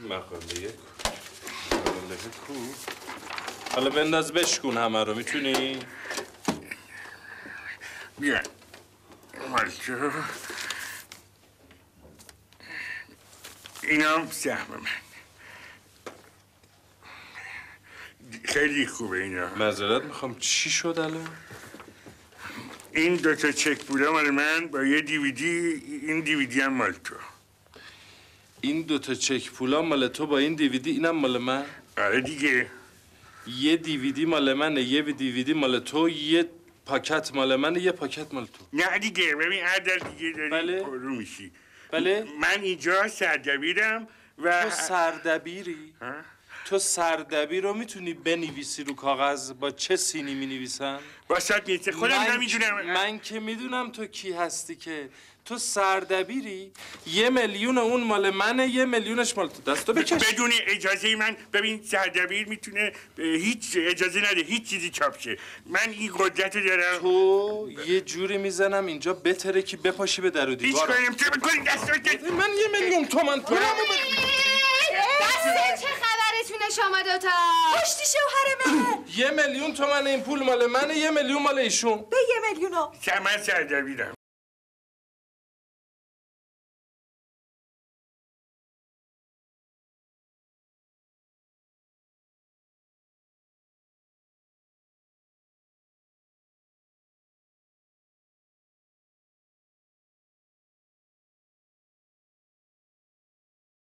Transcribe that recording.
مقاله مقاله کو حالا بنداز بشکون همه رو می‌تونی؟ بیا. مالتو اینا سهم من. خیلی خوبه اینا. معذرت می‌خوام. چی شد الان؟ این دوتا چک پولا مال من با یه دیویدی این دیویدی هم مال تو. این دوتا چک پولا مال تو با این دیویدی اینم مال من. آره دیگه. یه دیویدی مال منه یه دیویدی مال تو یه پاکت مال منه یه پاکت مال تو. نه دیگه ببین هر در دیگه داری بله. پرو میشی. بله. من اینجا سردبیرم و تو سردبیری؟ ها؟ تو سردبیر رو می‌تونی بنویسی رو کاغذ؟ با چه سینی می‌نویسن واسط نیست خودم من, نمی‌دونم من که می‌دونم تو کی هستی که. تو سردبیری. یه میلیون اون مال منه یه میلیونش مال تو. دستو بکش. بدون اجازه من. ببین سردبیر می‌تونه هیچ اجازه نده. هیچ چیزی چاپ شه. من این قدرت دارم. تو یه جوری می‌زنم اینجا بتره که بپاشی به در و هیچ دیوار کاری نمی‌تونه بکنی دست رو من یه میلیون تومن پولمو بسته چه خبرتونه شما دوتا پشتی شوهر من. یه میلیون تومن این پول مال منه یه میلیون مال ایشون. به یه میلیونو من سردبیرم